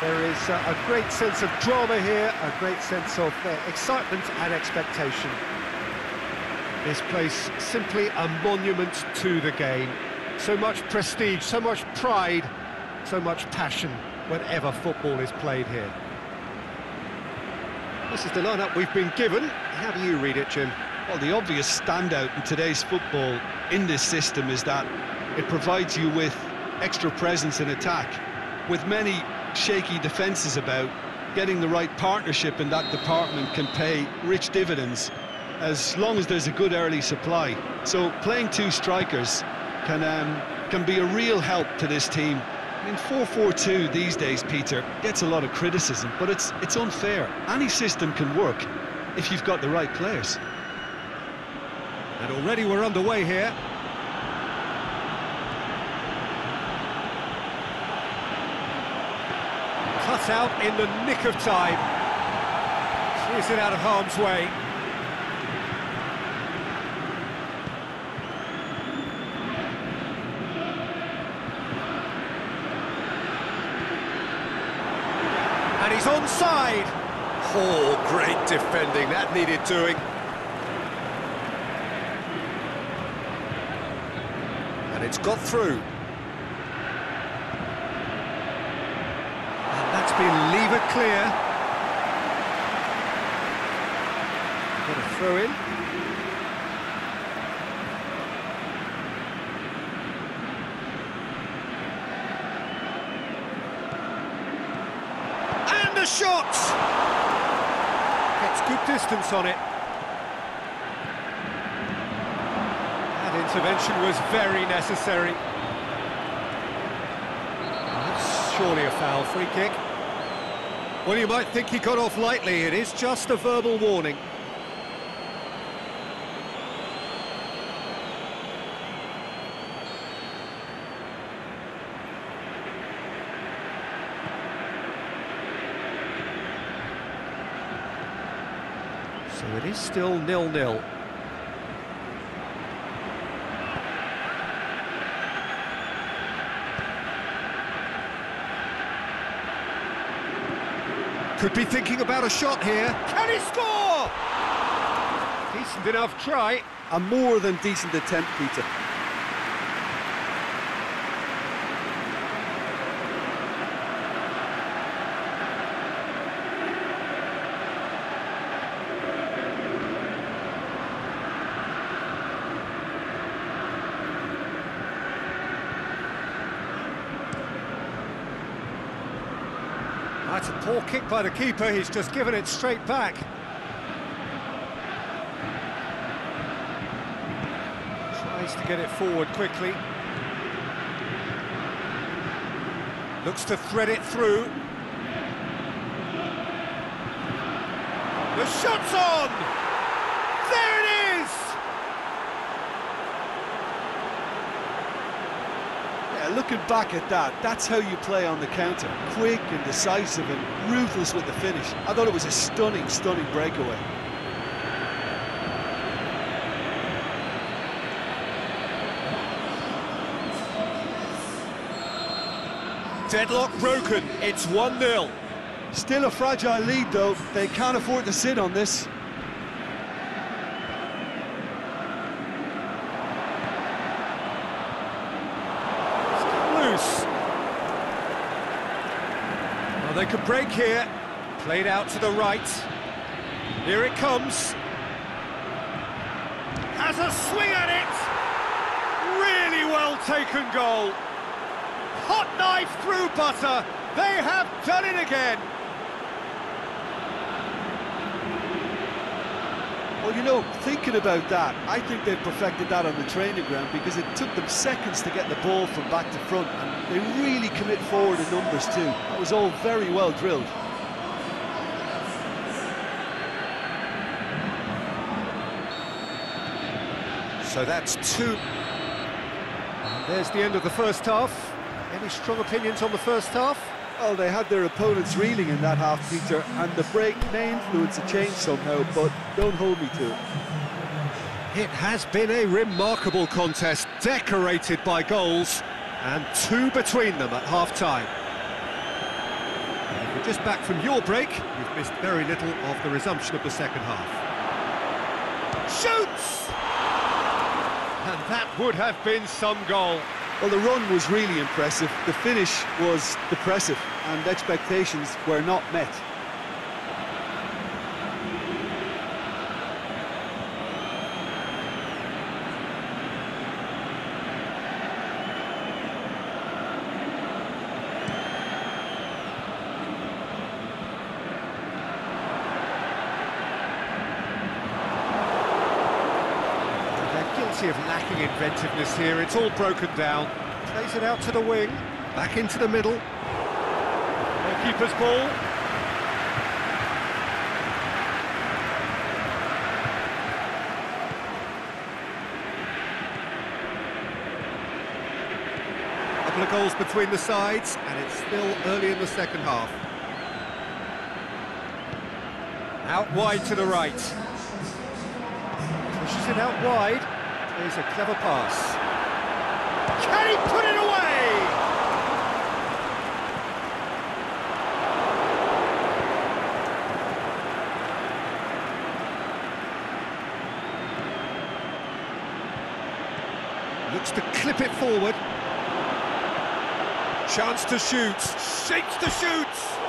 There is uh, a great sense of drama here, a great sense of uh, excitement and expectation. This place simply a monument to the game. So much prestige, so much pride, so much passion whenever football is played here. This is the lineup we've been given. How do you read it, Jim? Well, the obvious standout in today's football in this system is that it provides you with extra presence in attack. With many shaky defence is about, getting the right partnership in that department can pay rich dividends as long as there's a good early supply. So playing two strikers can um, can be a real help to this team. I mean, 4-4-2 these days, Peter, gets a lot of criticism, but it's it's unfair. Any system can work if you've got the right players. And already we're underway here. Cut out in the nick of time. Clears it out of harm's way. And he's onside. Oh, great defending. That needed doing. And it's got through. And that's been lever clear. Got a throw in. And the shot! Gets good distance on it. That intervention was very necessary. That's surely a foul free kick. Well, you might think he got off lightly. It is just a verbal warning. So it is still nil-nil. Could be thinking about a shot here. Can he score? Decent enough try. A more than decent attempt, Peter. That's a poor kick by the keeper. He's just given it straight back. Tries to get it forward quickly. Looks to thread it through. The shot's on! There it is! Yeah, looking back at that, that's how you play on the counter. Quick and decisive and ruthless with the finish. I thought it was a stunning, stunning breakaway. Deadlock broken. It's 1-0. Still a fragile lead, though. They can't afford to sit on this. They could break here. Played out to the right. Here it comes. Has a swing at it. Really well taken goal. Hot knife through butter. They have done it again. Well, you know, thinking about that, I think they've perfected that on the training ground because it took them seconds to get the ball from back to front, and they really commit forward in numbers too. That was all very well drilled. So that's two. And there's the end of the first half. Any strong opinions on the first half? Well, they had their opponents reeling in that half, Peter, and the break may influence a change somehow, but don't hold me to it. It has been a remarkable contest, decorated by goals, and two between them at half-time. If you're just back from your break, you've missed very little of the resumption of the second half. Shoots! And that would have been some goal. Well, the run was really impressive, the finish was depressive, and expectations were not met. They're of lacking inventiveness here. It's all broken down. Plays it out to the wing, back into the middle. Keeper's ball. Couple of goals between the sides, and it's still early in the second half. Out wide to the right. Pushes it out wide. There's a clever pass. Can he put it away? Looks to clip it forward. Chance to shoot. Shakes to shoot.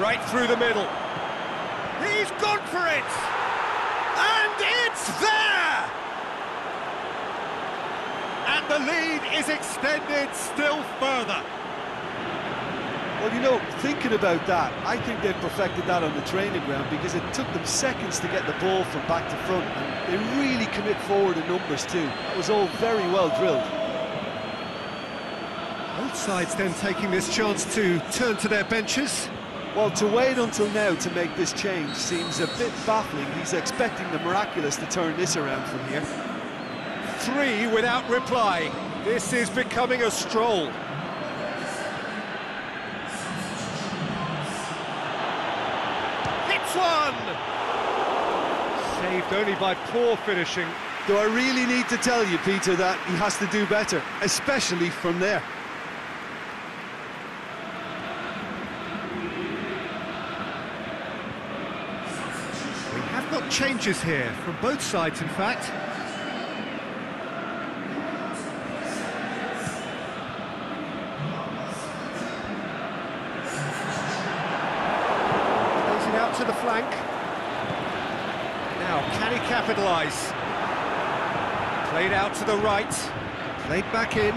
Right through the middle. He's gone for it! And it's there! And the lead is extended still further. Well, you know, thinking about that, I think they've perfected that on the training ground because it took them seconds to get the ball from back to front, and they really commit forward in numbers too. That was all very well drilled. Both sides then taking this chance to turn to their benches. Well, to wait until now to make this change seems a bit baffling. He's expecting the miraculous to turn this around from here. Three without reply. This is becoming a stroll. Hits one! Saved only by poor finishing. Do I really need to tell you, Peter, that he has to do better, especially from there? Got changes here, from both sides in fact. Out to the flank. Now, can he capitalise? Played out to the right, played back in.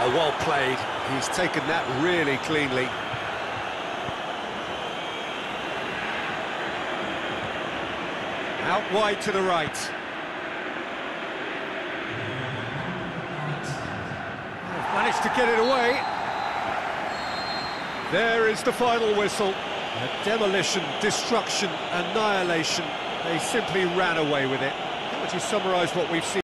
Oh, well played. He's taken that really cleanly. Out wide to the right. Managed to get it away. There is the final whistle. A demolition, destruction, annihilation. They simply ran away with it. How would you summarise what we've seen?